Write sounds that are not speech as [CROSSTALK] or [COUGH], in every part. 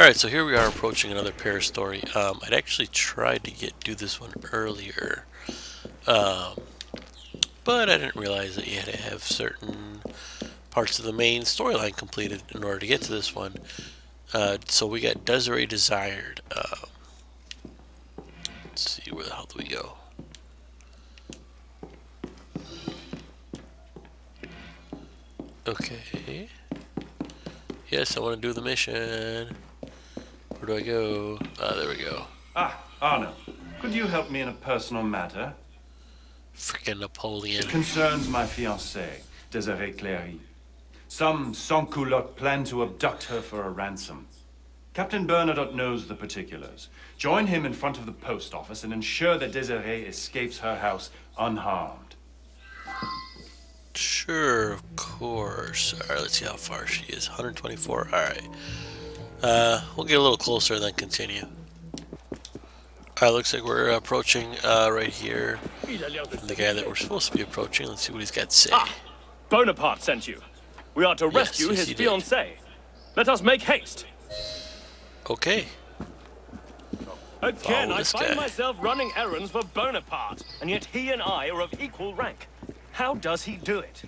Alright, so here we are approaching another Paris story. Um, I'd actually tried to get do this one earlier. Um, but I didn't realize that you had to have certain parts of the main storyline completed in order to get to this one. Uh, so we got Desiree Desired. Uh, let's see, where the hell do we go? Okay. Yes, I want to do the mission. Where do I go? Ah, there we go. Ah, Arno, could you help me in a personal matter? Freaking Napoleon. It concerns my fiancée, Desiree Clary. Some sans-culotte plan to abduct her for a ransom. Captain Bernadotte knows the particulars. Join him in front of the post office and ensure that Desiree escapes her house unharmed. Sure, of course. Alright, let's see how far she is. 124. Alright. Uh, we'll get a little closer and then continue. Alright, looks like we're approaching uh, right here. The guy that we're supposed to be approaching. Let's see what he's got to say. Ah, Bonaparte sent you. We are to Yes, rescue yes, his fiancée. Let us make haste. Okay. Again, Follow I find guy. myself running errands for Bonaparte, and yet he and I are of equal rank. How does he do it?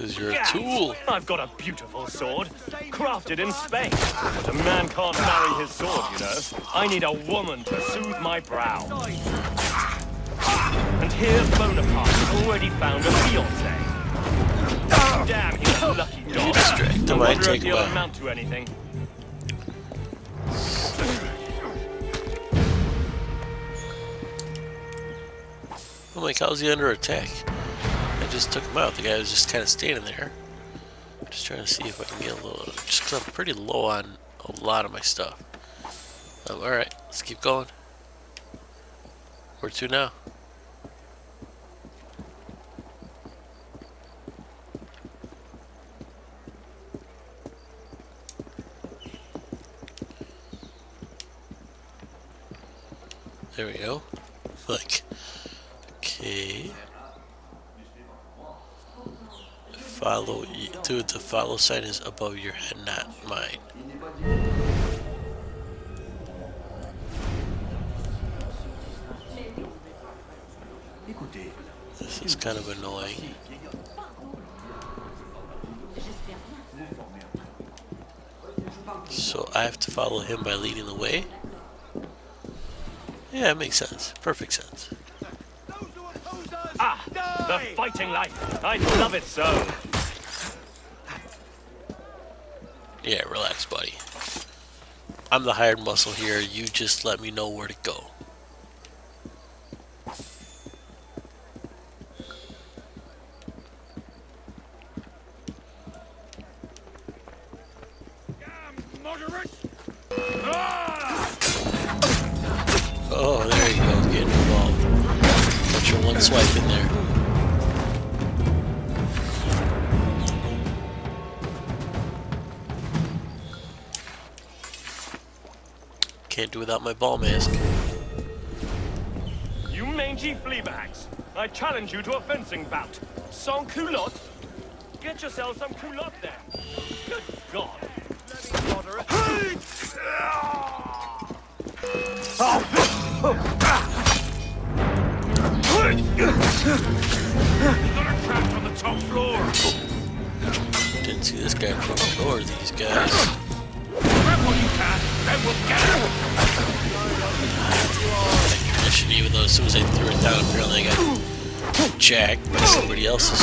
Because you're a tool. I've got a beautiful sword, crafted in Spain. But a man can't marry his sword, you know. I need a woman to soothe my brow. And here's Bonaparte, already found a fiancée. Damn, he's a lucky dog. distract I wonder take if he'll amount to anything. I'm like, how's he under attack? Just took him out. The guy was just kind of standing there. Just trying to see if I can get a little... Just because I'm pretty low on a lot of my stuff. Um, Alright, let's keep going. Where to now? There we go. Like, okay. Follow, y- Follow sign is above your head, not mine. This is kind of annoying. So I have to follow him by leading the way? Yeah, it makes sense. Perfect sense. Ah, the fighting life. I love it so. Yeah, relax, buddy. I'm the hired muscle here. You just let me know where to go. Oh, there you go. Getting involved. Put your one swipe in there. Can't do without my ball mask. You mangy flea bags. I challenge you to a fencing bout. Sans culotte? Get yourself some culotte then. Good God. By somebody else's.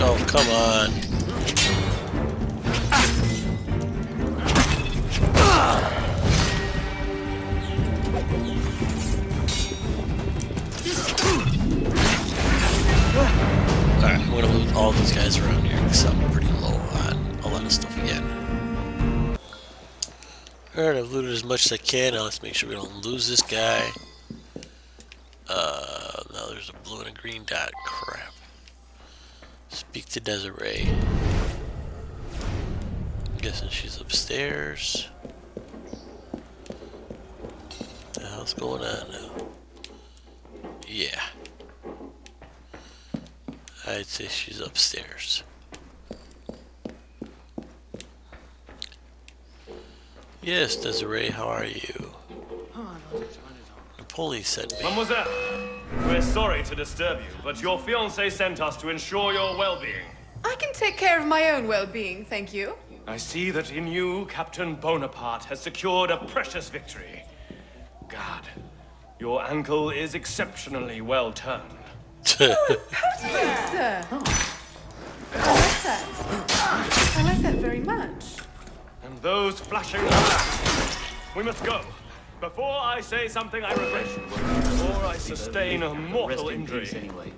Oh, come on. Alright, I'm gonna loot all these guys around I've looted as much as I can. Now let's make sure we don't lose this guy. Uh, now there's a blue and a green dot. Crap. Speak to Desiree. I'm guessing she's upstairs. The going on now? Yeah. I'd say she's upstairs. Yes, Desiree, how are you? Napoleon sent me. Mademoiselle, we're sorry to disturb you, but your fiancé sent us to ensure your well-being. I can take care of my own well-being, thank you. I see that in you, Captain Bonaparte has secured a precious victory. God, your ankle is exceptionally well turned. [LAUGHS] oh, how do you, Sir. I like that. I like that very much. And those flashing lights. We must go. Before I say something I regret, before I sustain a mortal injury. anyway.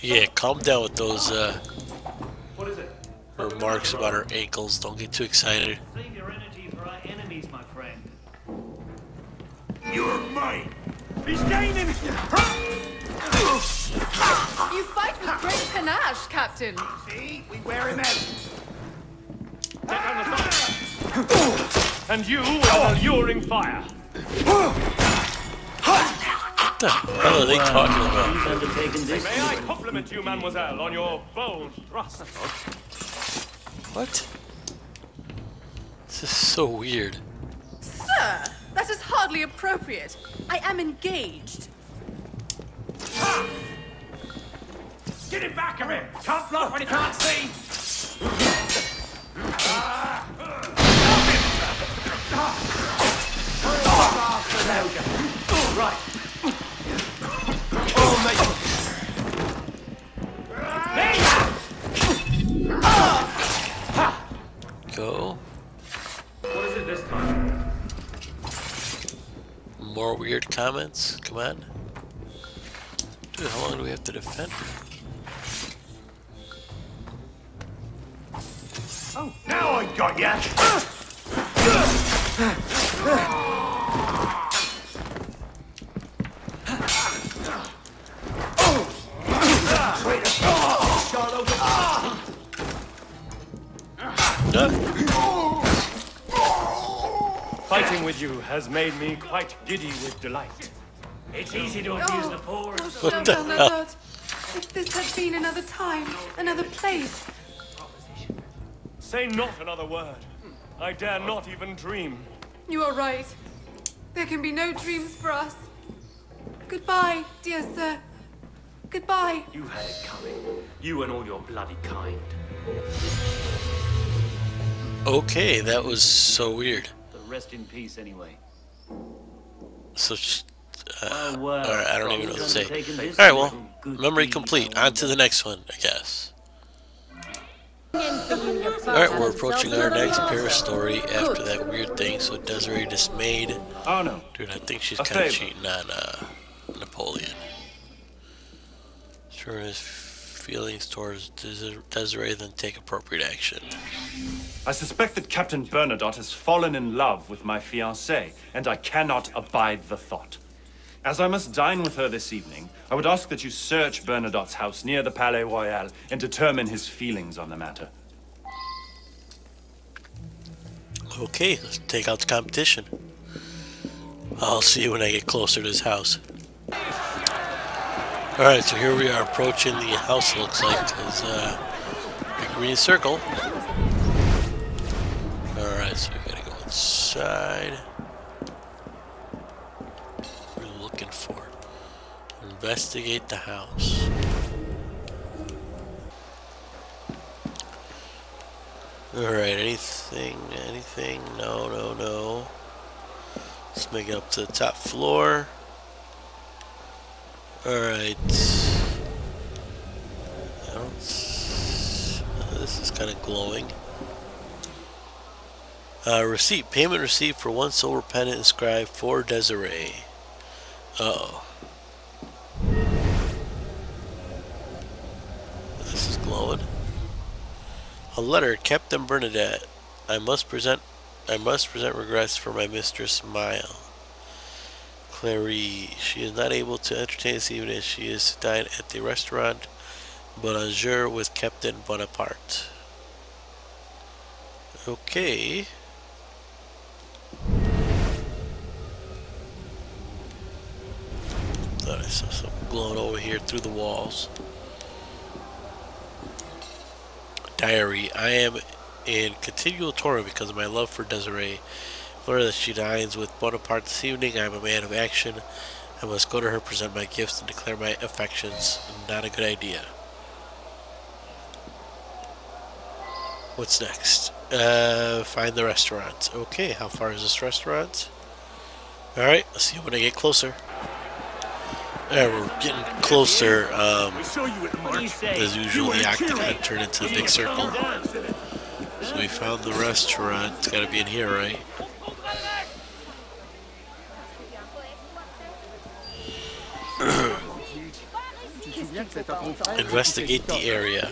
yeah, calm down with those uh, What is it? remarks about her ankles. Don't get too excited. Save your energy for our enemies, my friend. You're mine. He's gaining. You fight with great panache, Captain. See? We wear him out. Take down the fire. And you with an alluring fire. What the hell are they talking about? He's. May I compliment you, mademoiselle, on your bold thrust. What? This is so weird. Sir, that is hardly appropriate. I am engaged. Get him back of him! Can't bluff when he can't see! Right. Go. What is it this time? More weird comments? Come on. Dude, how long do we have to defend? Now I got ya! Fighting with you has made me quite giddy with delight. It's easy to abuse the poor. Oh, What the Chevron, hell? if this had been another time, another place. Say not another word. I dare not even dream. You are right. There can be no dreams for us. Goodbye, dear sir. Goodbye. You had it coming. You and all your bloody kind. okay, that was so weird. But rest in peace anyway. So, uh, well. alright, I don't even know what to say. Alright, well, memory complete. On to the next one, I guess. Alright, we're approaching our next pair story after that weird thing. So Desiree dismayed. Oh no. Dude, I think she's kind of cheating on uh, Napoleon. Sure his feelings towards Des- Desiree, then take appropriate action. I suspect that Captain Bernadotte has fallen in love with my fiancée, and I cannot abide the thought. As I must dine with her this evening, I would ask that you search Bernadotte's house near the Palais Royal and determine his feelings on the matter. Okay, let's take out the competition. I'll see you when I get closer to his house. Alright, so here we are approaching the house, looks like. There's uh, a green circle. Alright, so we gotta go inside. What are we looking for? Investigate the house. Alright, anything, anything? No, no, no. Let's make it up to the top floor. Alright. This is kind of glowing. Uh, receipt. Payment received for one silver pendant inscribed for Desiree. Uh oh. This is glowing. A letter, Captain Bernadette. I must present I must present regrets for my mistress Mile. Clary, she is not able to entertain this evening as she is to dine at the restaurant Bonjour with Captain Bonaparte. Okay. Glowing over here through the walls. Diary. I am in continual torment because of my love for Desiree. Learn that she dines with Bonaparte this evening. I am a man of action. I must go to her, present my gifts, and declare my affections. Not a good idea. What's next? Uh, find the restaurant. Okay, how far is this restaurant? Alright, let's see when I get closer. Yeah, we're getting closer. Um, What do you say? as usual, the octagon turned into a big circle. So we found the restaurant. It's gotta be in here, right? [COUGHS] Investigate the area.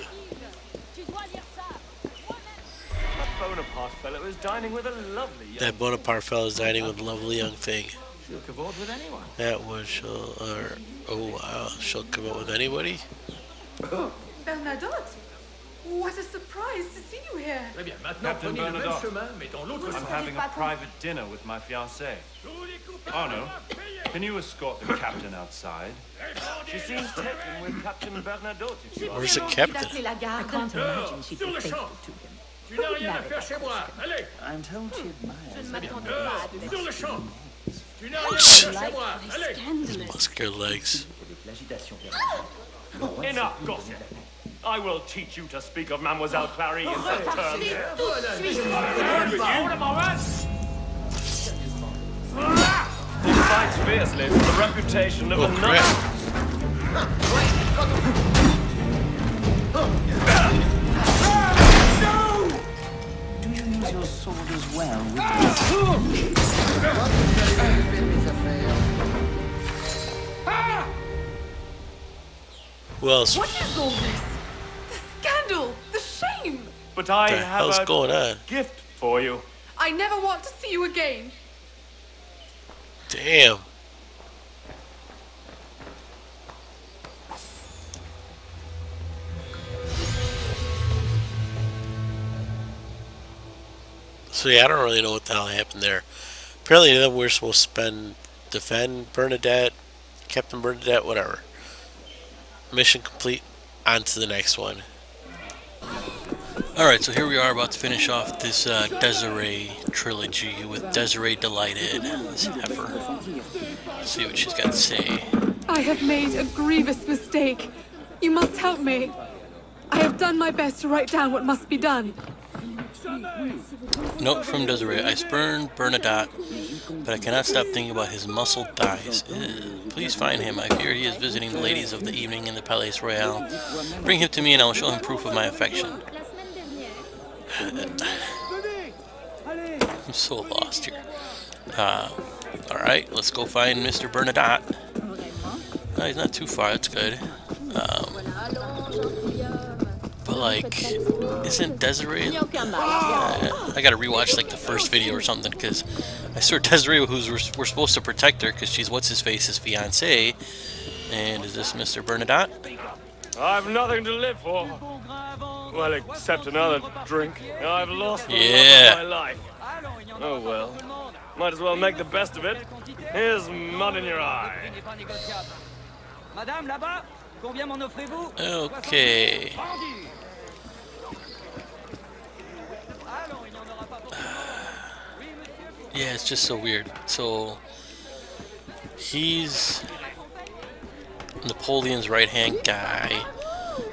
That Bonaparte fellow is dining with a lovely young... That Bonaparte fellow is dining with a lovely young thing. She'll cavort with anyone. That one she'll, or, uh, oh wow, she'll come out with anybody? Oh, Bernadotte? What a surprise to see you here. Très bien, maintenant Captain prenez le même Bernadotte. chemin, mais dans l'autre I'm having a private dinner with my fiancée. Oh, Arno, can you escort the captain outside? She seems taken with Captain Bernadotte, if you Where's the captain? I can't imagine she'd be faithful to him. Tu n'as rien à faire chez moi. Allez, I'm told she admires euh, sur le champ. Tu à faire chez moi. Allez. Muscular legs. avec l'agitation verbale. Enough gossip. I will teach you to speak of Mademoiselle Clary in such terms. He fights fiercely for the reputation of Oh a your sword as well with Who else? What is all this? The scandal! The shame! But I the have hell's a going on? gift for you. I never want to see you again. Damn. So yeah, I don't really know what the hell happened there. Apparently, then we're supposed to spend defend Bernadette, Captain Bernadette, whatever. Mission complete. On to the next one. Alright, so here we are about to finish off this uh, Desiree trilogy with Desiree Delighted. This heifer. Let's see what she's got to say. I have made a grievous mistake. You must help me. I have done my best to write down what must be done. Note from Desiree. I spurned Bernadotte, but I cannot stop thinking about his muscled thighs. Ugh. Please find him. I fear he is visiting the ladies of the evening in the Palais Royal. Bring him to me and I will show him proof of my affection. I'm so lost here. Uh, Alright, let's go find Mr. Bernadotte. Uh, he's not too far, that's good. Um, like, isn't Desiree? Uh, I gotta rewatch like the first video or something because I saw [LAUGHS] Desiree, who's we're, supposed to protect her because she's what's his face's fiance, and is this Mr. Bernadotte? I've nothing to live for. Well, except another drink. I've lost the Yeah. love of my life. Oh well. Might as well make the best of it. Here's mud in your eye. Madame, là-bas, combien m'en offrez-vous Okay. Yeah, it's just so weird. So he's Napoleon's right hand guy.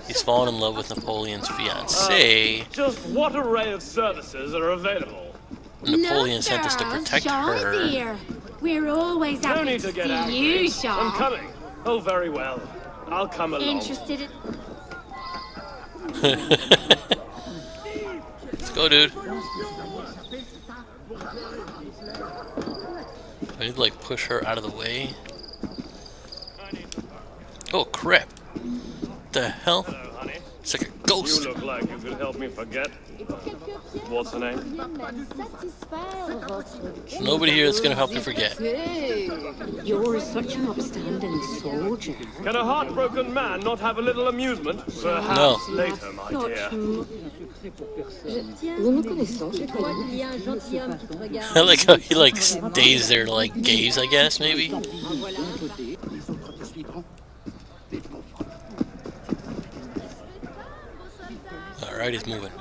He's fallen in love with Napoleon's fiancee. Uh, just what array of services are available? Napoleon sent us to girls, protect Shaw's her. here. We're always No happy need to to get see angry. you, I'm coming. Oh, very well. I'll come along. Interested in... [LAUGHS] Let's go, dude. Need to like push her out of the way. Oh crap! The hell? Hello, honey. It's like a You look like you could help me forget. What's her name? Nobody here that's gonna help you forget. You're such an upstanding soldier. Can a heartbroken man not have a little amusement? Perhaps No. later, my dear. Nous nous connaissons, je crois. I like how he like stays there to like gaze, I guess maybe. Ah, Alright, he's moving.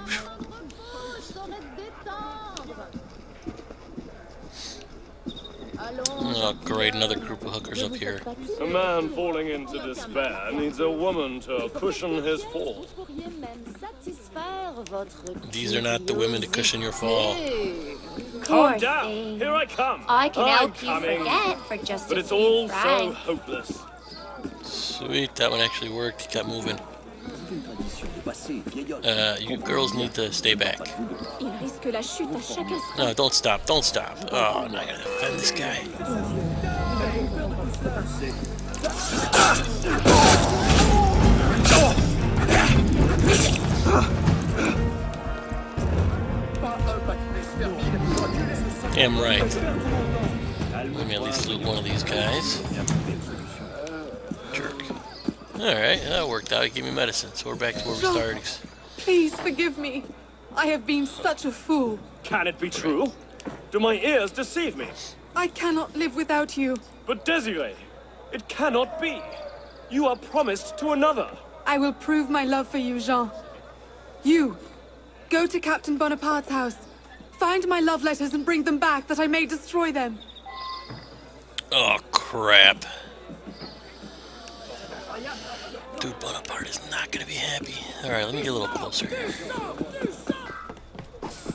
Oh, great, another group of hookers up here. A man falling into despair needs a woman to cushion his fall. These are not the women to cushion your fall. Calm Poor down. Here I come. I can I'm help you coming. forget for just But a it's few all so hopeless. Sweet, that one actually worked. He kept moving. Uh, you girls need to stay back. Il risque la chute à chaque instant. No, don't stop, don't stop. Oh, I'm not gonna defend this guy. Damn right. Let me at least loot one of these guys. Jerk. Alright, that worked out. He gave me medicine, so we're back to where we started. Please forgive me. I have been such a fool. Can it be true? Do my ears deceive me? I cannot live without you. But Desiree, it cannot be. You are promised to another. I will prove my love for you, Jean. You, go to Captain Bonaparte's house. Find my love letters and bring them back that I may destroy them. Oh, crap. Dude, Bonaparte is not gonna be happy. Alright, let me get a little closer here.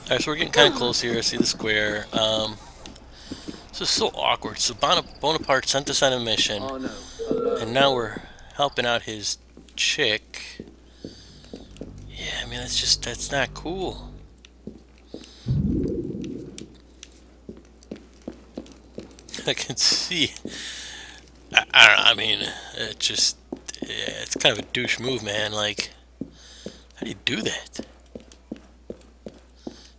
Alright, so we're getting kind of close here. I see the square. Um, this is so awkward. So Bonaparte sent us on a mission, and now we're helping out his chick. Yeah, I mean, that's just, that's not cool. [LAUGHS] I can see. I, I. I mean, it just yeah, it's kind of a douche move, man. Like, how do you do that?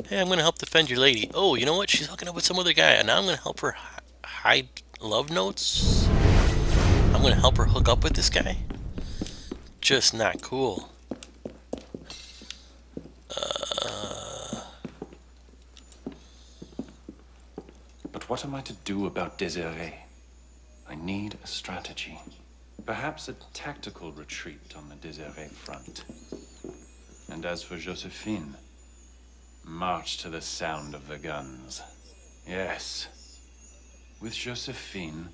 Hey, I'm gonna help defend your lady. Oh, you know what? She's hooking up with some other guy, and now I'm gonna help her hi- hide love notes. I'm gonna help her hook up with this guy. Just not cool. Uh, But what am I to do about Desiree? I need a strategy. Perhaps a tactical retreat on the Desiree front. And as for Josephine, march to the sound of the guns. Yes. With Josephine,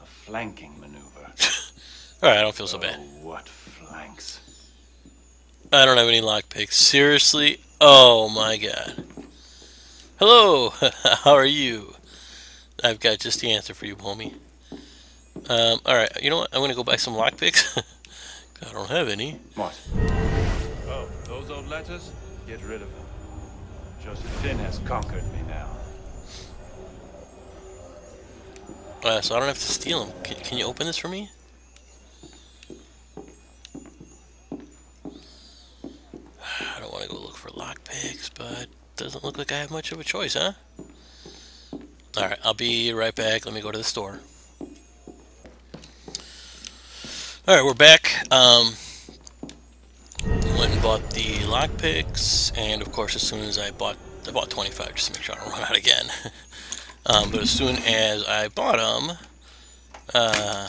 a flanking maneuver. [LAUGHS] Alright, I don't feel so oh, bad. Oh, what flanks. I don't have any lockpicks. Seriously? Oh my god. Hello! [LAUGHS] How are you? I've got just the answer for you, homie. Um, alright, you know what? I'm gonna go buy some lockpicks. [LAUGHS] I don't have any. What? Oh, those old letters? Get rid of them. Josephine has conquered me now. Uh, so I don't have to steal them. Can, can you open this for me? [SIGHS] I don't want to go look for lockpicks, but doesn't look like I have much of a choice, huh? Alright, I'll be right back. Let me go to the store. Alright, we're back. Um, went and bought the lockpicks, and of course, as soon as I bought, I bought 25 just to make sure I don't [LAUGHS] run out again. um, but as soon as I bought them, uh,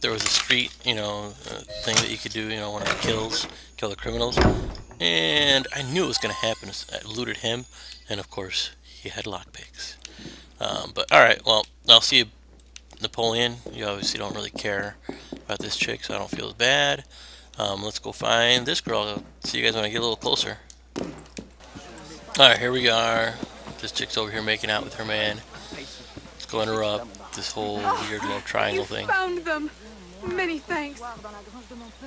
there was a street, you know, uh, thing that you could do, you know, one of the kills, kill the criminals, and I knew it was going to happen. I looted him, and of course, he had lockpicks. Um, but alright, well, I'll see you, Napoleon. You obviously don't really care about this chick, so I don't feel as bad. Um, let's go find this girl. See you guys when I get a little closer. Alright, here we are. This chick's over here making out with her man. Let's go interrupt this whole weird little triangle you thing. found them. Many thanks.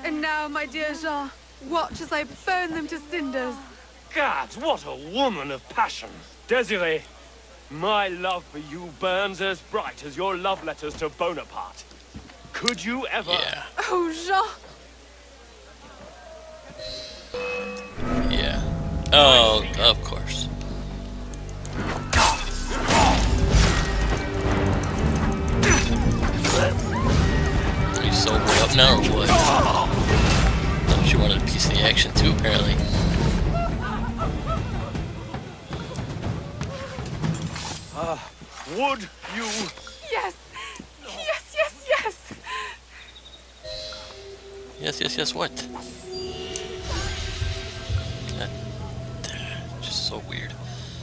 And now, my dear Jean, watch as I burn them to cinders. God, what a woman of passion. Desiree, my love for you burns as bright as your love letters to Bonaparte. Could you ever... Yeah, Oh, Jean. yeah. Oh, of course. Are you sober up now or what? Oh, she wanted a piece of the action too, apparently. Ah, would you... Yes. Yes, Yes, yes, yes, what? God So weird.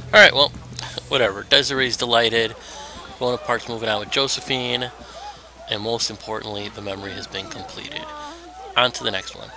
Alright, well, [LAUGHS] whatever. Desiree's delighted. Bonaparte's moving out with Josephine. And most importantly, the memory has been completed. On to the next one.